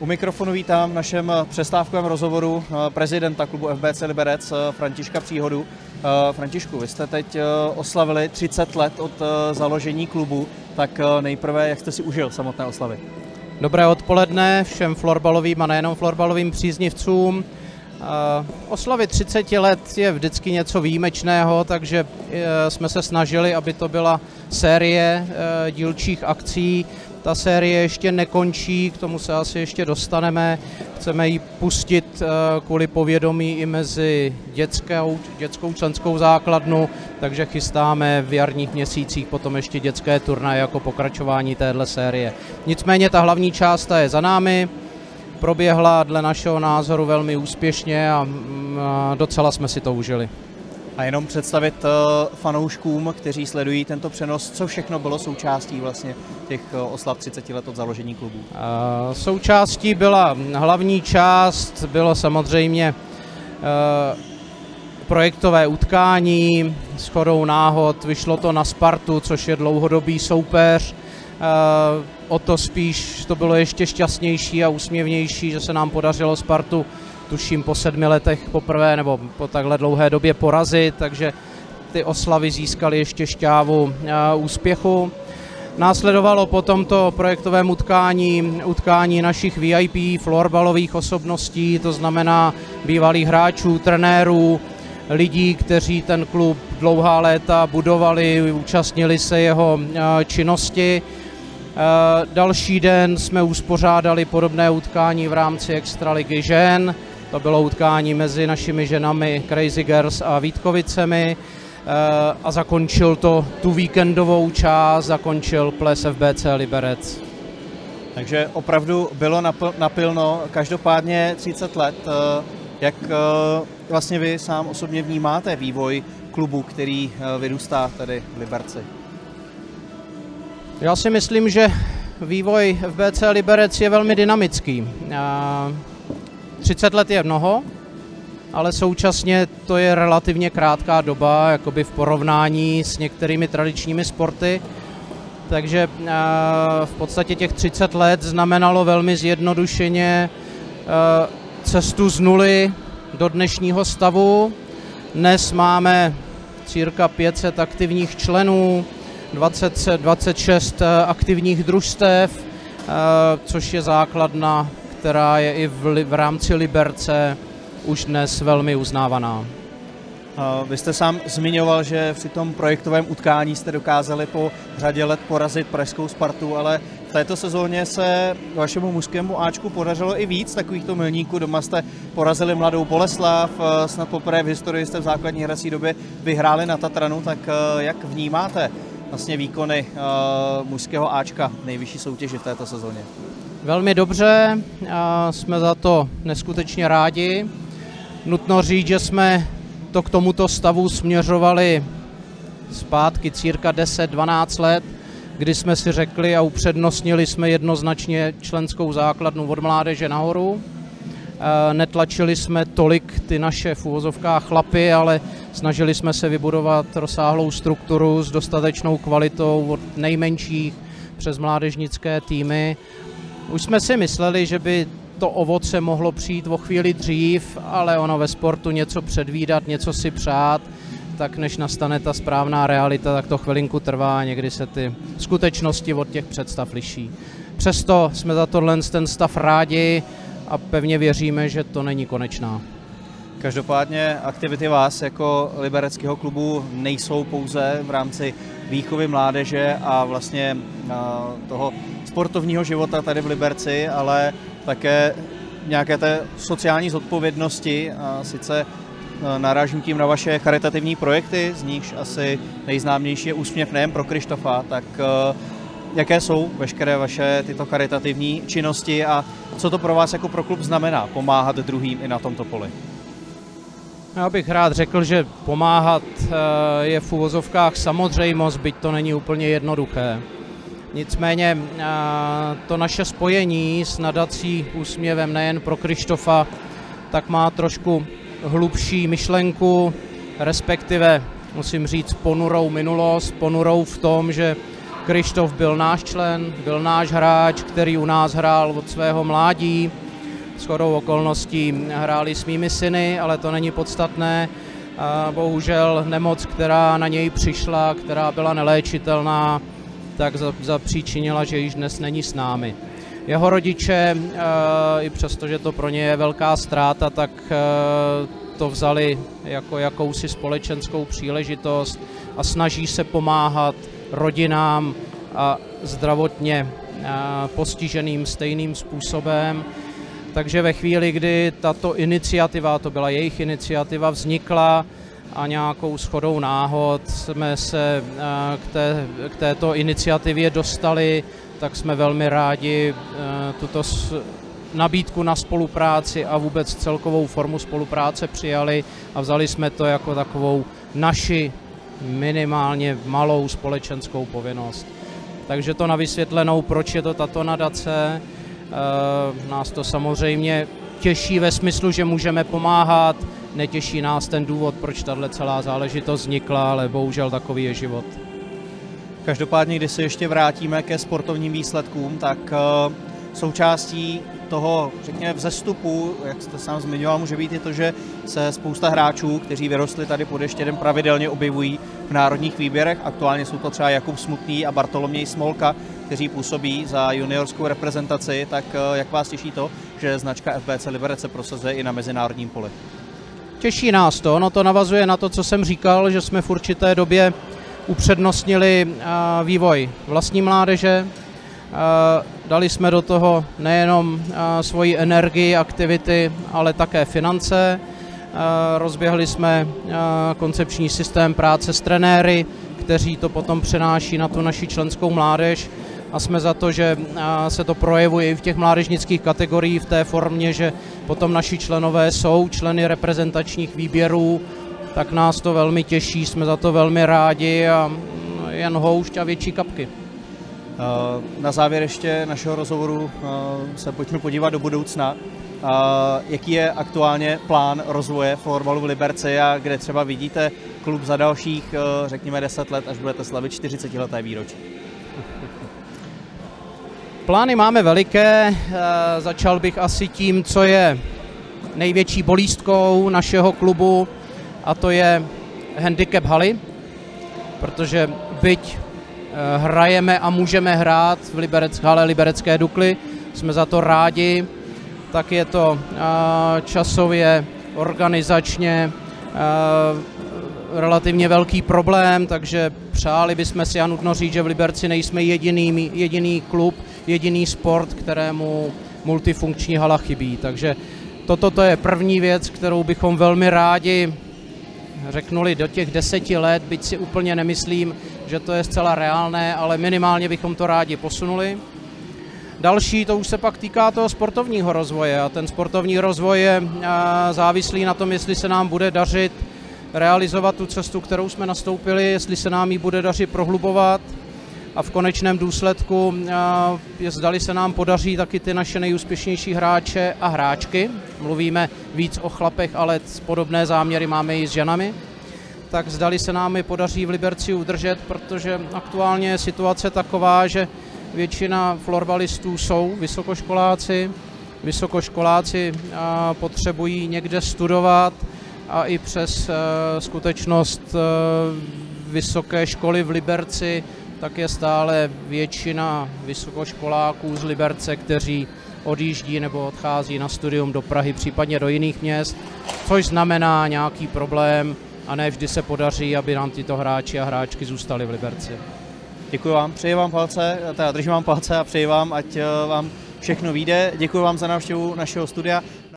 U mikrofonu vítám v našem přestávkovém rozhovoru eh, prezidenta klubu FBC Liberec eh, Františka Příhodu. Eh, Františku, vy jste teď oslavili 30 let od založení klubu, tak nejprve, jak jste si užil samotné oslavy? Dobré odpoledne všem florbalovým a nejenom florbalovým příznivcům. Oslavy 30 let je vždycky něco výjimečného, takže jsme se snažili, aby to byla série dílčích akcí, ta série ještě nekončí, k tomu se asi ještě dostaneme. Chceme ji pustit eh, kvůli povědomí i mezi dětskou, dětskou členskou základnu, takže chystáme v jarních měsících potom ještě dětské turnaje jako pokračování téhle série. Nicméně ta hlavní část ta je za námi, proběhla dle našeho názoru velmi úspěšně a mm, docela jsme si to užili. A jenom představit eh, fanouškům, kteří sledují tento přenos, co všechno bylo součástí vlastně těch eh, oslav 30 let od založení klubu. Součástí byla hlavní část, bylo samozřejmě eh, projektové utkání, s chodou náhod vyšlo to na Spartu, což je dlouhodobý soupeř. O to spíš to bylo ještě šťastnější a úsměvnější, že se nám podařilo Spartu tuším po sedmi letech poprvé nebo po takhle dlouhé době porazit, takže ty oslavy získaly ještě šťávu úspěchu. Následovalo po tomto projektovém utkání utkání našich VIP florbalových osobností, to znamená bývalých hráčů, trenérů, lidí, kteří ten klub dlouhá léta budovali, účastnili se jeho činnosti. Další den jsme uspořádali podobné utkání v rámci Extraligy žen. To bylo utkání mezi našimi ženami Crazy Girls a Vítkovicemi eh, a zakončil to tu víkendovou část, zakončil ples FBC Liberec. Takže opravdu bylo napilno, každopádně 30 let. Eh, jak eh, vlastně vy sám osobně vnímáte vývoj klubu, který vyrůstá tady v Liberci? Já si myslím, že vývoj FBC Liberec je velmi dynamický. 30 let je mnoho, ale současně to je relativně krátká doba, jakoby v porovnání s některými tradičními sporty. Takže eh, v podstatě těch 30 let znamenalo velmi zjednodušeně eh, cestu z nuly do dnešního stavu. Dnes máme cirka 500 aktivních členů, 20, 26 eh, aktivních družstev, což je základna která je i v, v rámci Liberce už dnes velmi uznávaná. Vy jste sám zmiňoval, že při tom projektovém utkání jste dokázali po řadě let porazit Pražskou Spartu, ale v této sezóně se vašemu mužskému Ačku podařilo i víc takovýchto milníků. Doma jste porazili mladou Boleslav, snad poprvé v historii jste v základní hrací době vyhráli na Tatranu, tak eh, jak vnímáte vlastně výkony uh, mužského Ačka nejvyšší soutěži v této sezóně? Velmi dobře, jsme za to neskutečně rádi. Nutno říct, že jsme to k tomuto stavu směřovali zpátky cirka 10-12 let, kdy jsme si řekli a upřednostnili jsme jednoznačně členskou základnu od mládeže nahoru. Netlačili jsme tolik ty naše v úvozovkách chlapy, ale snažili jsme se vybudovat rozsáhlou strukturu s dostatečnou kvalitou od nejmenších přes mládežnické týmy už jsme si mysleli, že by to ovoce mohlo přijít o chvíli dřív, ale ono ve sportu něco předvídat, něco si přát, tak než nastane ta správná realita, tak to chvilinku trvá a někdy se ty skutečnosti od těch představ liší. Přesto jsme za tohle ten stav rádi a pevně věříme, že to není konečná. Každopádně aktivity vás jako libereckého klubu nejsou pouze v rámci výchovy mládeže a vlastně toho sportovního života tady v Liberci, ale také nějaké té sociální zodpovědnosti. A sice narážím tím na vaše charitativní projekty, z nichž asi nejznámější je úsměv nejen pro Krištofa, tak jaké jsou veškeré vaše tyto charitativní činnosti a co to pro vás jako pro klub znamená pomáhat druhým i na tomto poli? Já bych rád řekl, že pomáhat eh, je v uvozovkách samozřejmost, byť to není úplně jednoduché. Nicméně eh, to naše spojení s nadací úsměvem nejen pro Krištofa, tak má trošku hlubší myšlenku, respektive musím říct ponurou minulost, ponurou v tom, že Krištof byl náš člen, byl náš hráč, který u nás hrál od svého mládí. S chodou okolností hráli s mými syny, ale to není podstatné. Bohužel nemoc, která na něj přišla, která byla neléčitelná, tak zapříčinila, že již dnes není s námi. Jeho rodiče, i přesto, že to pro ně je velká ztráta, tak to vzali jako jakousi společenskou příležitost a snaží se pomáhat rodinám a zdravotně postiženým stejným způsobem. Takže ve chvíli, kdy tato iniciativa, to byla jejich iniciativa, vznikla a nějakou schodou náhod jsme se k, té, k této iniciativě dostali, tak jsme velmi rádi tuto nabídku na spolupráci a vůbec celkovou formu spolupráce přijali a vzali jsme to jako takovou naši minimálně malou společenskou povinnost. Takže to na vysvětlenou, proč je to tato nadace. E, nás to samozřejmě těší ve smyslu, že můžeme pomáhat, netěší nás ten důvod, proč tahle celá záležitost vznikla, ale bohužel takový je život. Každopádně, když se ještě vrátíme ke sportovním výsledkům, tak eh, součástí toho, řekněme, vzestupu, jak jste sám zmiňoval, může být i to, že se spousta hráčů, kteří vyrostli tady pod Ještědem, pravidelně objevují v národních výběrech. Aktuálně jsou to třeba Jakub Smutný a Bartoloměj Smolka, kteří působí za juniorskou reprezentaci. Tak eh, jak vás těší to, že značka FBC Liberec se prosazuje i na mezinárodním poli? Těší nás to, no to navazuje na to, co jsem říkal, že jsme v určité době upřednostnili eh, vývoj vlastní mládeže, Dali jsme do toho nejenom svoji energii, aktivity, ale také finance. Rozběhli jsme koncepční systém práce s trenéry, kteří to potom přenáší na tu naši členskou mládež a jsme za to, že se to projevuje i v těch mládežnických kategoriích v té formě, že potom naši členové jsou členy reprezentačních výběrů, tak nás to velmi těší, jsme za to velmi rádi a jen houšť a větší kapky. Na závěr ještě našeho rozhovoru se pojďme podívat do budoucna. Jaký je aktuálně plán rozvoje florbalu v Liberci a kde třeba vidíte klub za dalších, řekněme, 10 let, až budete slavit 40 leté výročí? Plány máme veliké. Začal bych asi tím, co je největší bolístkou našeho klubu, a to je handicap haly, protože byť Eh, hrajeme a můžeme hrát v Liberec, hale Liberecké Dukly. Jsme za to rádi. Tak je to eh, časově, organizačně eh, relativně velký problém, takže přáli bychom si a nutno říct, že v Liberci nejsme jediný, jediný klub, jediný sport, kterému multifunkční hala chybí. Takže toto to je první věc, kterou bychom velmi rádi řeknuli do těch deseti let, byť si úplně nemyslím, že to je zcela reálné, ale minimálně bychom to rádi posunuli. Další, to už se pak týká toho sportovního rozvoje a ten sportovní rozvoj je závislý na tom, jestli se nám bude dařit realizovat tu cestu, kterou jsme nastoupili, jestli se nám ji bude dařit prohlubovat a v konečném důsledku zdali se nám podaří taky ty naše nejúspěšnější hráče a hráčky. Mluvíme víc o chlapech, ale podobné záměry máme i s ženami tak zdali se nám je podaří v Liberci udržet, protože aktuálně je situace taková, že většina florbalistů jsou vysokoškoláci, vysokoškoláci potřebují někde studovat a i přes e, skutečnost e, vysoké školy v Liberci, tak je stále většina vysokoškoláků z Liberce, kteří odjíždí nebo odchází na studium do Prahy, případně do jiných měst, což znamená nějaký problém a ne vždy se podaří, aby nám tyto hráči a hráčky zůstali v Liberci. Děkuji vám, přeji vám palce, teda držím vám palce a přeji vám, ať eh, vám všechno vyjde. Děkuji vám za návštěvu našeho studia